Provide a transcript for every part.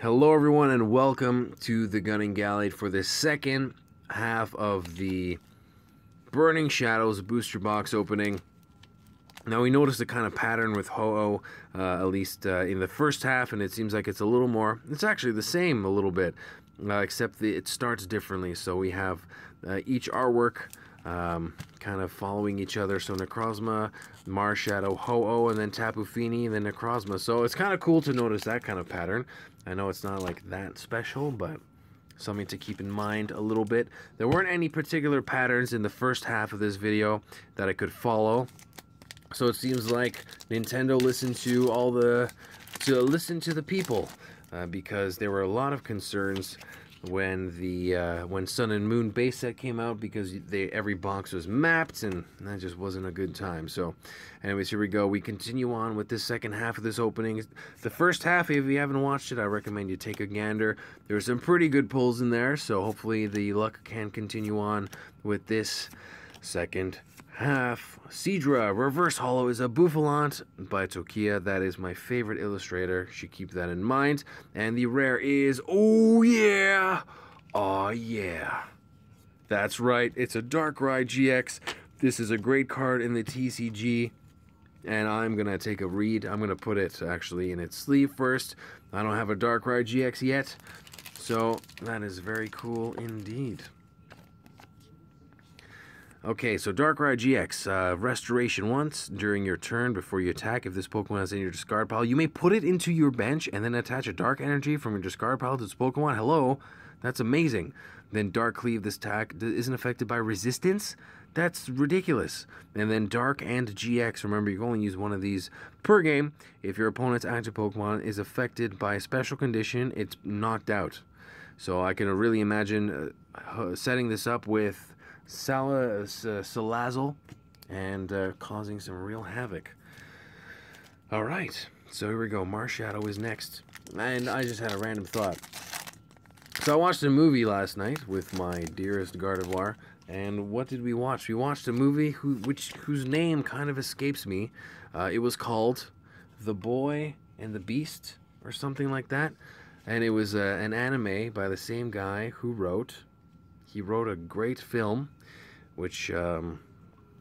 Hello, everyone, and welcome to the Gunning Gallade for the second half of the Burning Shadows booster box opening. Now, we noticed a kind of pattern with Ho-Oh, uh, at least uh, in the first half, and it seems like it's a little more, it's actually the same a little bit, uh, except the, it starts differently. So we have uh, each artwork um, kind of following each other. So Necrozma, Marshadow, Ho-Oh, and then Tapu Fini, and then Necrozma. So it's kind of cool to notice that kind of pattern. I know it's not like that special, but something to keep in mind a little bit. There weren't any particular patterns in the first half of this video that I could follow. So it seems like Nintendo listened to all the to listen to the people uh, because there were a lot of concerns when the uh, when Sun and Moon base set came out because they every box was mapped and that just wasn't a good time. So, anyways, here we go. We continue on with this second half of this opening. The first half, if you haven't watched it, I recommend you take a gander. There's some pretty good pulls in there, so hopefully the luck can continue on with this second half. Seadra Reverse Hollow is a Bouffalant by Tokiya. That is my favorite illustrator. Should keep that in mind. And the rare is, oh yeah, oh yeah. That's right, it's a Darkrai GX. This is a great card in the TCG. And I'm going to take a read. I'm going to put it actually in its sleeve first. I don't have a Darkrai GX yet. So that is very cool indeed. Okay, so Darkrai GX, uh, restoration once during your turn before you attack. If this Pokemon is in your discard pile, you may put it into your bench and then attach a Dark Energy from your discard pile to this Pokemon. Hello, that's amazing. Then Dark Cleave, this attack isn't affected by resistance. That's ridiculous. And then Dead End GX, remember you can only use one of these per game. If your opponent's active Pokemon is affected by a special condition, it's knocked out. So I can really imagine uh, setting this up with Sala, uh, Salazzle and uh, causing some real havoc. All right, so here we go. Marshadow is next. And I just had a random thought. So I watched a movie last night with my dearest Gardevoir, and what did we watch? We watched a movie who, which whose name kind of escapes me. Uh, it was called The Boy and the Beast, or something like that. And it was uh, an anime by the same guy who wrote. He wrote a great film which um,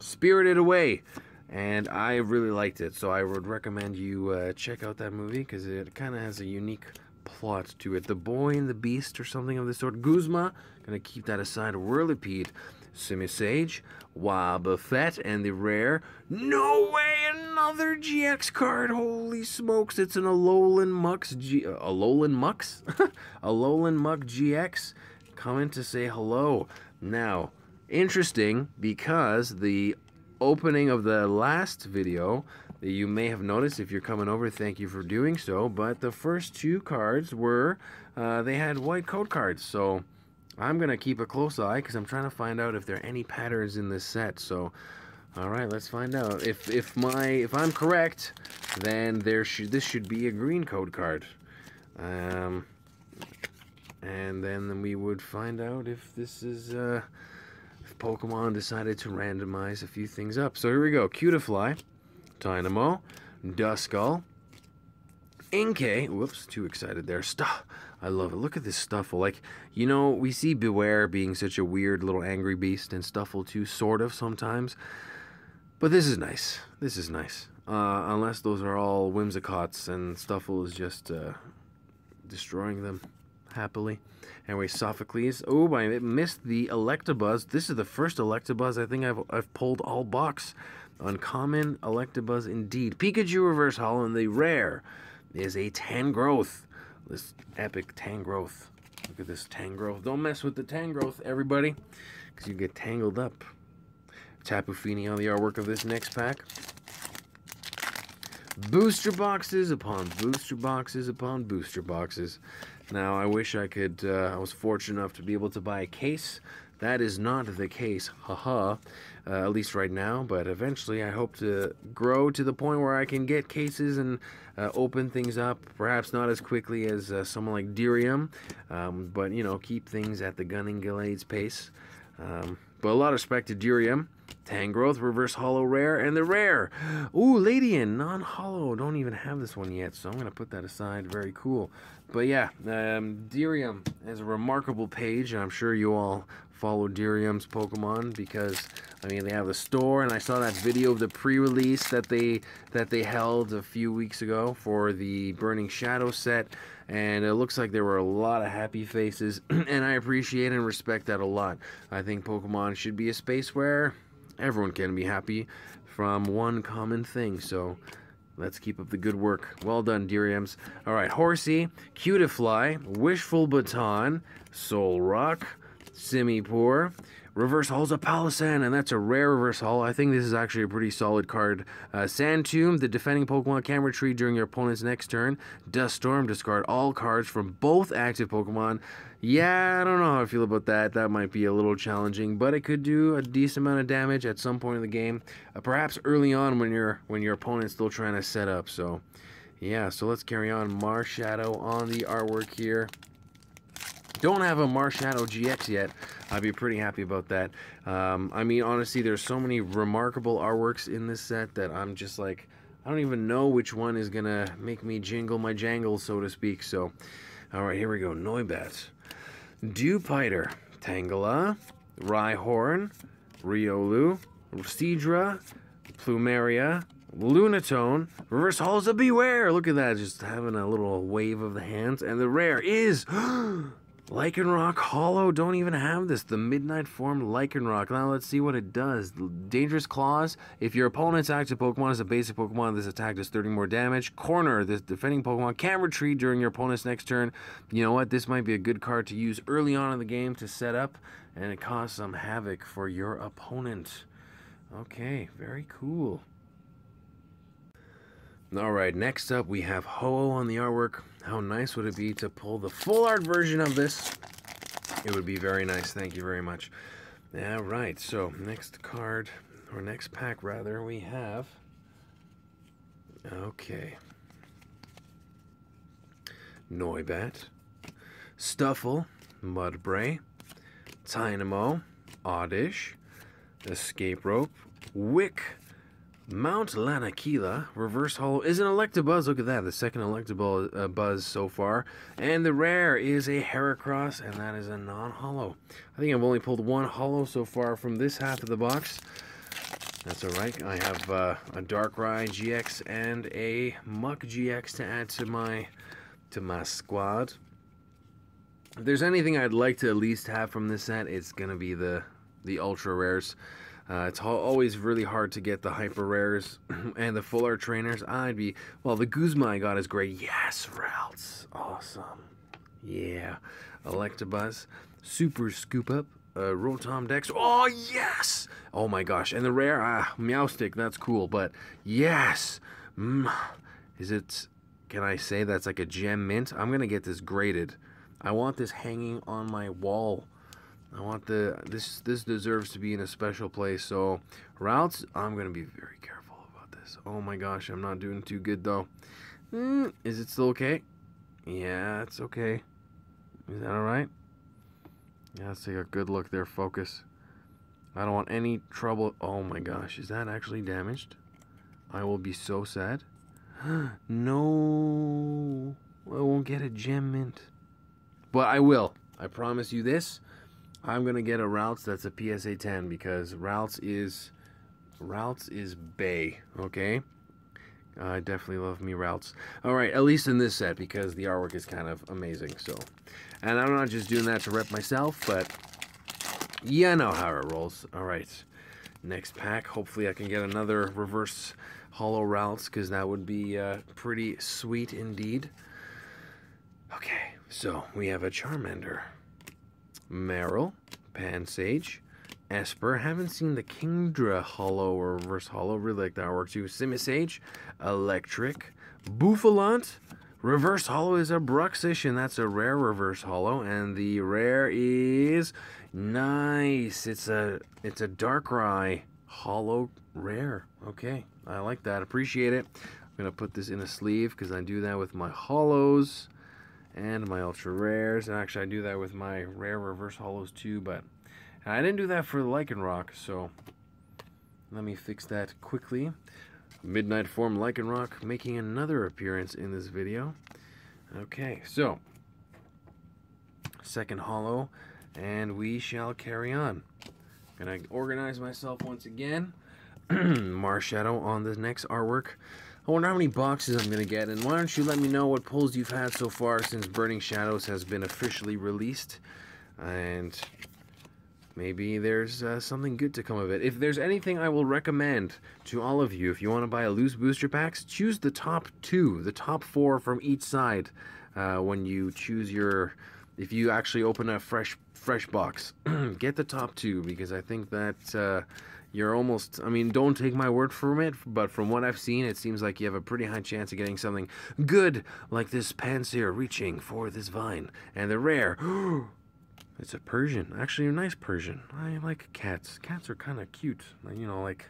Spirited Away, and I really liked it. So I would recommend you uh, check out that movie because it kind of has a unique plot to it. The Boy and the Beast or something of the sort. Guzma, gonna keep that aside. Whirlipede, Simisage, Wobbuffet, and the rare. No way, another GX card. Holy smokes, it's an Alolan Mux G. Uh, Alolan Mux? Alolan Muk GX coming to say hello. Now, interesting because the opening of the last video that you may have noticed if you're coming over thank you for doing so but the first two cards were uh, they had white code cards so I'm gonna keep a close eye because I'm trying to find out if there are any patterns in this set so all right let's find out. If if my if I'm correct then there should this should be a green code card. Um, and then we would find out if this is uh, Pokemon decided to randomize a few things up. So here we go. Cutiefly, Tynamo, Duskull, Inkay. Whoops, too excited there. Stuff. I love it. Look at this Stufful. Like, you know, we see Bewear being such a weird little angry beast, and Stufful too, sort of, sometimes. But this is nice. This is nice. Uh, unless those are all Whimsicots, and Stufful is just uh, destroying them happily. Anyway, Sophocles. Oh, I missed the Electabuzz. This is the first Electabuzz I think I've, I've pulled all box. Uncommon Electabuzz indeed. Pikachu Reverse Hollow and the rare is a Tangrowth. This epic Tangrowth. Look at this Tangrowth. Don't mess with the Tangrowth, everybody, because you get tangled up. Tapu Fini on the artwork of this next pack. Booster boxes upon booster boxes upon booster boxes. Now, I wish I could, uh, I was fortunate enough to be able to buy a case. That is not the case, haha, uh, at least right now, but eventually I hope to grow to the point where I can get cases and uh, open things up, perhaps not as quickly as uh, someone like Dirium, um, but, you know, keep things at the Gunning Gallades pace. Um, but a lot of respect to Dirium. Tangrowth, reverse hollow rare, and the rare. Ooh, Ledian, non-hollow. Don't even have this one yet, so I'm going to put that aside. Very cool. But yeah, um, Derium is a remarkable page, and I'm sure you all follow Derium's Pokemon because I mean they have a store, and I saw that video of the pre-release that they that they held a few weeks ago for the Burning Shadow set, and it looks like there were a lot of happy faces, and I appreciate and respect that a lot. I think Pokemon should be a space where everyone can be happy from one common thing. So let's keep up the good work. Well done, Deriums. All right, Horsea, Cutiefly, Wishful Baton, Solrock, Simipour, Reverse Hall's a Palossand, and that's a rare reverse hall. I think this is actually a pretty solid card. Uh, Sandtomb, the defending Pokemon can retreat during your opponent's next turn. Dust Storm, discard all cards from both active Pokemon. Yeah, I don't know how I feel about that. That might be a little challenging, but it could do a decent amount of damage at some point in the game. Uh, perhaps early on when your when your opponent's still trying to set up. So, yeah. So let's carry on. Marshadow on the artwork here. Don't have a Marshadow GX yet. I'd be pretty happy about that. Um, I mean, honestly, there's so many remarkable artworks in this set that I'm just like, I don't even know which one is going to make me jingle my jangle, so to speak. So, all right, here we go. Noibat, Dewpider, Tangela, Rhyhorn, Riolu, Seadra, Plumeria, Lunatone, Reverse Halls of Bewear. Look at that, just having a little wave of the hands. And the rare is Lycanroc Hollow, don't even have this. The Midnight Form Lycanroc. Now let's see what it does. Dangerous Claws. If your opponent's active Pokemon is a basic Pokemon, this attack does 30 more damage. Corner. This defending Pokemon can retreat during your opponent's next turn. You know what? This might be a good card to use early on in the game to set up, and it cause some havoc for your opponent. Okay, very cool. Alright, next up we have Ho-Oh on the artwork. How nice would it be to pull the full art version of this? It would be very nice, thank you very much. Alright, so next card, or next pack rather, we have... Okay. Noibat, Stufful, Mudbray, Tynamo, Oddish, Escape Rope, Wicke, Mount Lanakila, Reverse Hollow, is an Electabuzz. Look at that, the second Electabuzz uh, so far. And the rare is a Heracross, and that is a non-hollow. I think I've only pulled one hollow so far from this half of the box. That's alright. I have uh, a Darkrai GX and a Muk GX to add to my to my squad. If there's anything I'd like to at least have from this set, it's gonna be the the ultra rares. Uh, it's always really hard to get the hyper rares and the full art trainers. I'd be well. The Guzma I got is great. Yes, Ralts, awesome. Yeah, Electabuzz, Super Scoop Up, uh, Rotom Dex. Oh yes! Oh my gosh! And the rare ah Meowstic. That's cool. But yes, mm, is it? Can I say that's like a gem mint? I'm gonna get this graded. I want this hanging on my wall I want the this this deserves to be in a special place. So Ralts, I'm gonna be very careful about this. Oh my gosh, I'm not doing too good though. Mm, is it still okay? Yeah, it's okay. Is that all right? Yeah, let's take a good look there. Focus. I don't want any trouble. Oh my gosh, is that actually damaged? I will be so sad. no, I won't get a gem mint. But I will. I promise you this. I'm gonna get a Ralts that's a PSA 10 because Ralts is Ralts is bay. Okay. I definitely love me Ralts. All right, at least in this set because the artwork is kind of amazing. So, and I'm not just doing that to rep myself, but yeah, I know how it rolls. All right, next pack. Hopefully, I can get another reverse hollow Ralts because that would be uh, pretty sweet indeed. Okay, so we have a Charmander. Marill, Pansage, Espurr. Haven't seen the Kingdra Hollow or Reverse Hollow. Really like that artwork too. Simisage, Electrike, Bouffalant. Reverse Hollow is a Bruxish, and that's a rare Reverse Hollow. And the rare is nice. It's a it's a Darkrai Hollow rare. Okay, I like that. Appreciate it. I'm gonna put this in a sleeve because I do that with my hollows and my ultra rares. And actually, I do that with my rare reverse hollows too, but I didn't do that for the Lycanroc, so Let me fix that quickly. Midnight Form Lycanroc making another appearance in this video. Okay, so second hollow, and we shall carry on. Gonna organize myself once again. Marshadow on the next artwork. I wonder how many boxes I'm gonna get, and why don't you let me know what pulls you've had so far since Burning Shadows has been officially released, and maybe there's uh, something good to come of it. If there's anything I will recommend to all of you, if you want to buy a loose booster packs, choose the top two, the top four from each side uh, when you choose your if you actually open a fresh fresh box, get the top two because I think that uh, you're almost. I mean, don't take my word from it, but from what I've seen, it seems like you have a pretty high chance of getting something good like this Pansear reaching for this vine and the rare. it's a Persian, actually a nice Persian. I like cats. Cats are kind of cute. You know, like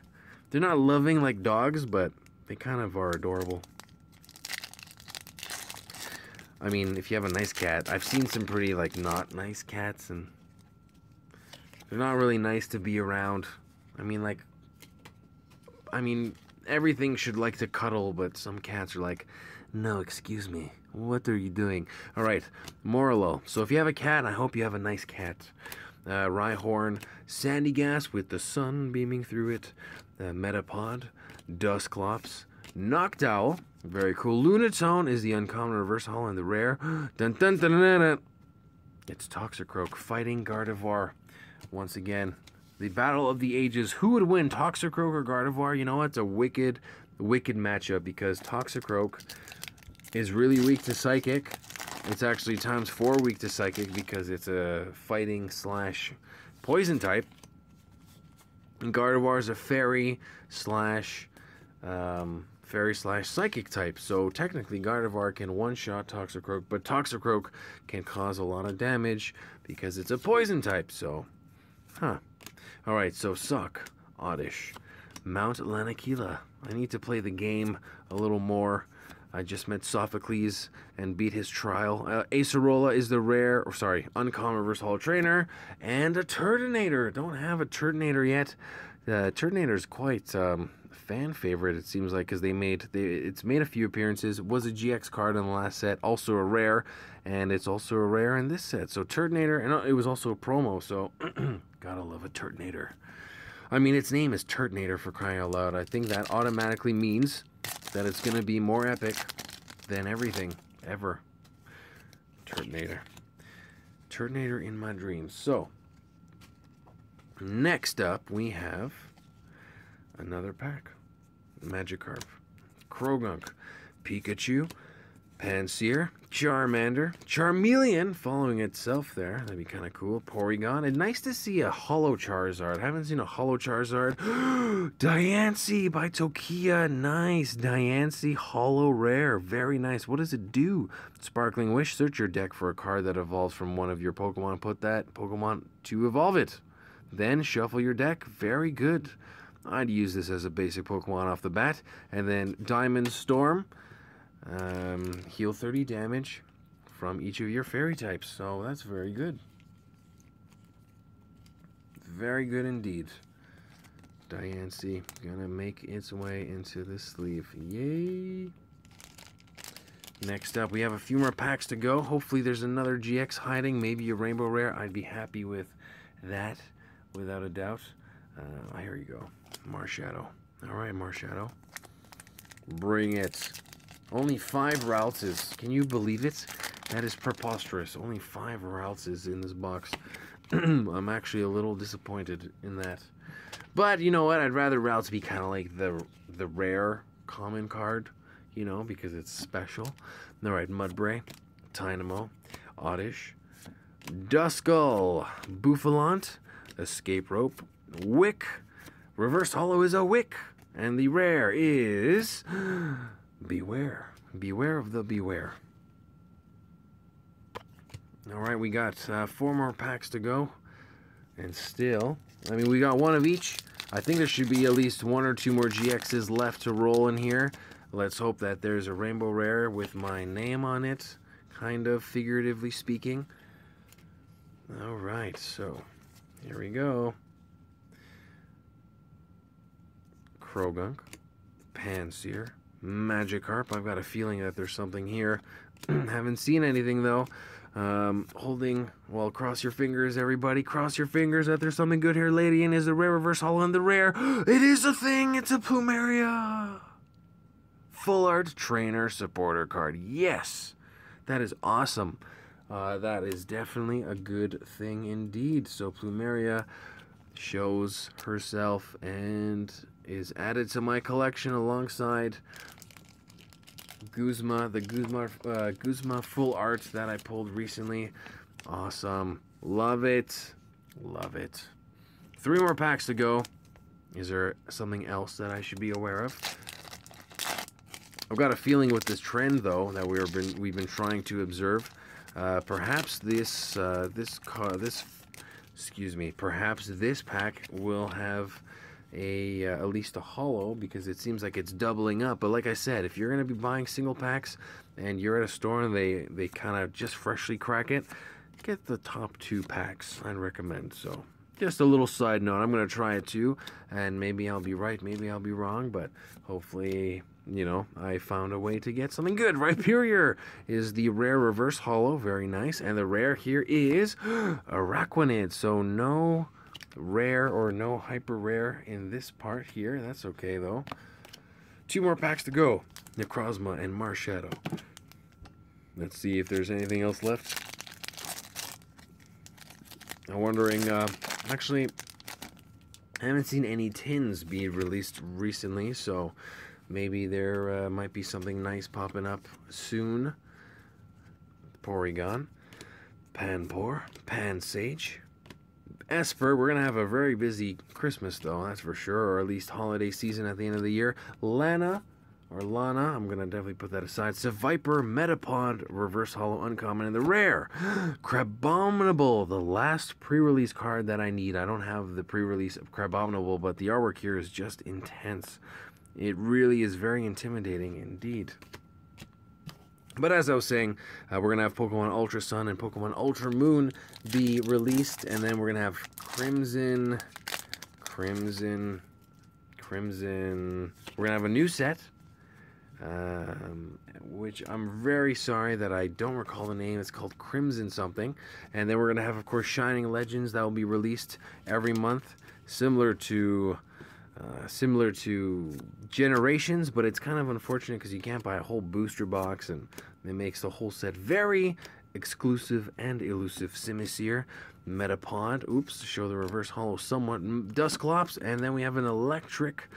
they're not loving like dogs, but they kind of are adorable. I mean, if you have a nice cat, I've seen some pretty, like, not nice cats, and they're not really nice to be around. I mean, like, I mean, everything should like to cuddle, but some cats are like, no, excuse me, what are you doing? All right, Morelull. So if you have a cat, I hope you have a nice cat. Uh, Rhyhorn, Sandygast with the sun beaming through it, uh, Metapod, Dusclops, Noctowl, very cool. Lunatone is the uncommon reverse hall and the rare. dun, dun, dun, dun, dun. It's Toxicroak fighting Gardevoir. Once again, the battle of the ages. Who would win, Toxicroak or Gardevoir? You know? It's a wicked, wicked matchup because Toxicroak is really weak to Psychic. It's actually times four weak to Psychic because it's a fighting slash poison type. And Gardevoir is a fairy slash um, fairy slash psychic type. So technically Gardevoir can one-shot Toxicroak, but Toxicroak can cause a lot of damage because it's a poison type. So, huh. Alright, so Suck, Oddish, Mount Lanakila. I need to play the game a little more. I just met Sophocles and beat his trial. Uh, Acerola is the rare, or sorry, uncommon reverse hall trainer. And a Turtonator. Don't have a Turtonator yet. The Turtonator is quite um, fan favorite. It seems like because they made they, it's made a few appearances. Was a GX card in the last set, also a rare, and it's also a rare in this set. So Turtonator, and uh, it was also a promo. So gotta love a Turtonator. I mean, its name is Turtonator for crying out loud. I think that automatically means that it's gonna be more epic than everything ever. Turtonator. Turtonator in my dreams. So, next up we have another pack. Magikarp, Croagunk, Pikachu, Pansear, Charmander, Charmeleon following itself there. That'd be kind of cool. Porygon. And nice to see a Holo Charizard. haven't seen a Holo Charizard. Diancie by Tokiya. Nice. Diancie Holo Rare. Very nice. What does it do? Sparkling Wish. Search your deck for a card that evolves from one of your Pokemon. Put that Pokemon to evolve it. Then shuffle your deck. Very good. I'd use this as a basic Pokemon off the bat. And then Diamond Storm, um, heal 30 damage from each of your fairy types. So that's very good. Very good indeed. Diancie gonna make its way into the sleeve. Yay! Next up, we have a few more packs to go. Hopefully there's another GX hiding, maybe a Rainbow Rare. I'd be happy with that, without a doubt. Uh, here you go. Marshadow. Alright, Marshadow. Bring it. Only five Raltses. Can you believe it? That is preposterous. Only five Raltses in this box. I'm actually a little disappointed in that. But you know what? I'd rather Ralts be kind of like the the rare common card, you know, because it's special. Alright, Mudbray, Tynamo, Oddish, Duskull, Bouffalant, Escape Rope, Wicke, Reverse Hollow is a Wicke, and the rare is Bewear. Beware of the Bewear. All right, we got uh, four more packs to go, and still, I mean, we got one of each. I think there should be at least one or two more GXs left to roll in here. Let's hope that there's a Rainbow Rare with my name on it, kind of figuratively speaking. All right, so here we go. Croagunk, Pansear, Magikarp. I've got a feeling that there's something here. Haven't seen anything though. Um, holding, well, cross your fingers, everybody. Cross your fingers that there's something good here. Ledian is the rare reverse holo and the rare. It is a thing. It's a Plumeria. Full art trainer supporter card. Yes, that is awesome. Uh, that is definitely a good thing indeed. So Plumeria shows herself and is added to my collection alongside Guzma, the Guzma, uh, Guzma full art that I pulled recently. Awesome. Love it. Love it. Three more packs to go. Is there something else that I should be aware of? I've got a feeling with this trend, though, that we've been we've been trying to observe. Uh, perhaps this uh, this car this excuse me. Perhaps this pack will have a uh, at least a hollow because it seems like it's doubling up. But like I said, if you're going to be buying single packs and you're at a store and they they kind of just freshly crack it, get the top two packs. I'd recommend. So just a little side note. I'm going to try it too, and maybe I'll be right, maybe I'll be wrong, but hopefully. You know, I found a way to get something good. Rhyperior is the rare reverse hollow very nice. And the rare here is Araquanid. So no rare or no hyper rare in this part here. That's okay though. Two more packs to go. Necrozma and Marshadow. Let's see if there's anything else left. I'm wondering, uh, actually, I haven't seen any tins be released recently, so maybe there uh, might be something nice popping up soon. Porygon, Panpour, Pansage, Espurr, we're going to have a very busy Christmas, though, that's for sure, or at least holiday season at the end of the year. Lana, or Lana, I'm going to definitely put that aside. Seviper, Metapod, Reverse Hollow Uncommon, and the rare Crabominable, the last pre-release card that I need. I don't have the pre-release of Crabominable, but the artwork here is just intense. It really is very intimidating indeed. But as I was saying, uh, we're going to have Pokemon Ultra Sun and Pokemon Ultra Moon be released, and then we're going to have Crimson, Crimson, Crimson. We're going to have a new set, um, which I'm very sorry that I don't recall the name. It's called Crimson something. And then we're going to have, of course, Shining Legends that will be released every month, similar to uh, similar to Generations, but it's kind of unfortunate because you can't buy a whole booster box, and it makes the whole set very exclusive and elusive. Simisear, Metapod, oops, show the reverse hollow somewhat, Dusclops, and then we have an electric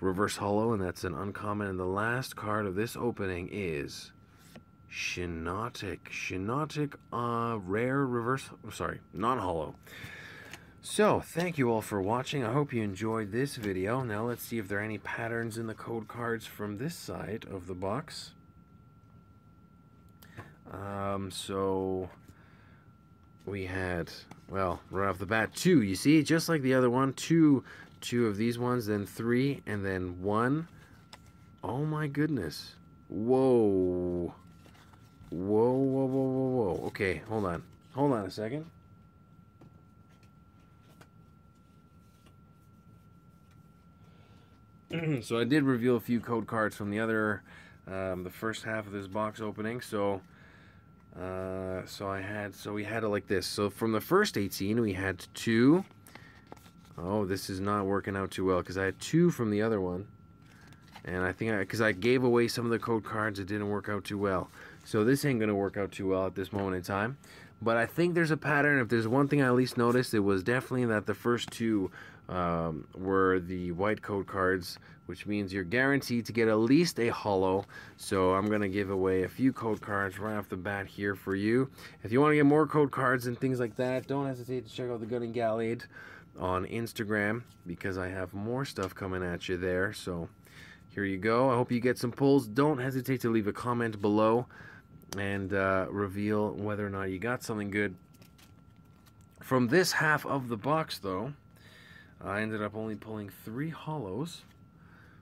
reverse hollow, and that's an uncommon. And the last card of this opening is Shiinotic. Shiinotic, uh, rare reverse, sorry, non holo. So, thank you all for watching. I hope you enjoyed this video. Now let's see if there are any patterns in the code cards from this side of the box. Um, so, we had, well, right off the bat, two. You see, just like the other one, two, two of these ones, then three, and then one. Oh my goodness. Whoa. Whoa, whoa, whoa, whoa, whoa. Okay, hold on. Hold on a second. so I did reveal a few code cards from the other, um, the first half of this box opening. So, uh, so I had, so we had it like this. So from the first 18, we had two. Oh, this is not working out too well because I had two from the other one. And I think because I, I, gave away some of the code cards, it didn't work out too well. So this ain't going to work out too well at this moment in time. But I think there's a pattern. If there's one thing I at least noticed, it was definitely that the first two um, were the white code cards, which means you're guaranteed to get at least a hollow. So I'm going to give away a few code cards right off the bat here for you. If you want to get more code cards and things like that, don't hesitate to check out the Gunning Gallade on Instagram because I have more stuff coming at you there. So here you go. I hope you get some pulls. Don't hesitate to leave a comment below and uh, reveal whether or not you got something good. From this half of the box, though, I ended up only pulling three hollows.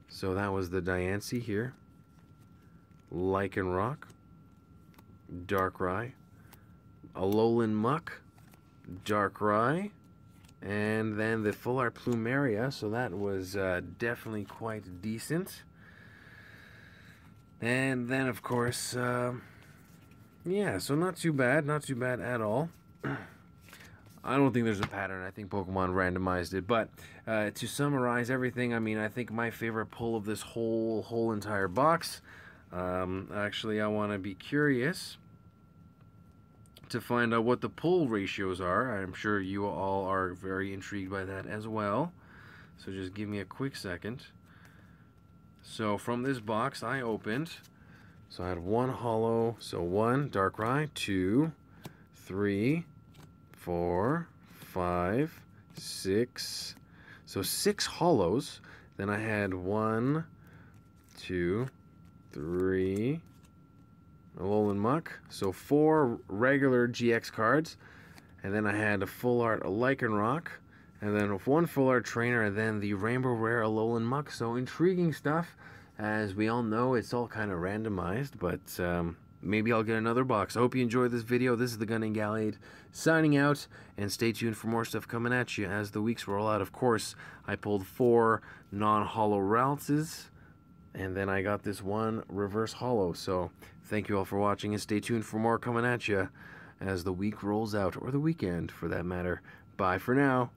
So that was the Diancie here, Lichen Lycanroc, Darkrai, Alolan Muk, Darkrai, And then the Full Art Plumeria, so that was uh, definitely quite decent. And then, of course, uh, yeah, so not too bad, not too bad at all. I don't think there's a pattern. I think Pokemon randomized it. But uh, to summarize everything, I mean, I think my favorite pull of this whole whole entire box. Um, actually, I want to be curious to find out what the pull ratios are. I'm sure you all are very intrigued by that as well. So just give me a quick second. So from this box I opened, so I had one hollow, so one Darkrai, two, three, four, five, six, so six hollows. Then I had one, two, three, Alolan Muk. So four regular GX cards. And then I had a full art Lycanroc. And then one full art trainer, and then the Rainbow Rare Alolan Muk. So intriguing stuff. As we all know, it's all kind of randomized, but um, maybe I'll get another box. I hope you enjoyed this video. This is the Gunning Gallade signing out, and stay tuned for more stuff coming at you as the weeks roll out. Of course, I pulled four non-hollow Raltses, and then I got this one reverse hollow. So thank you all for watching, and stay tuned for more coming at you as the week rolls out, or the weekend for that matter. Bye for now.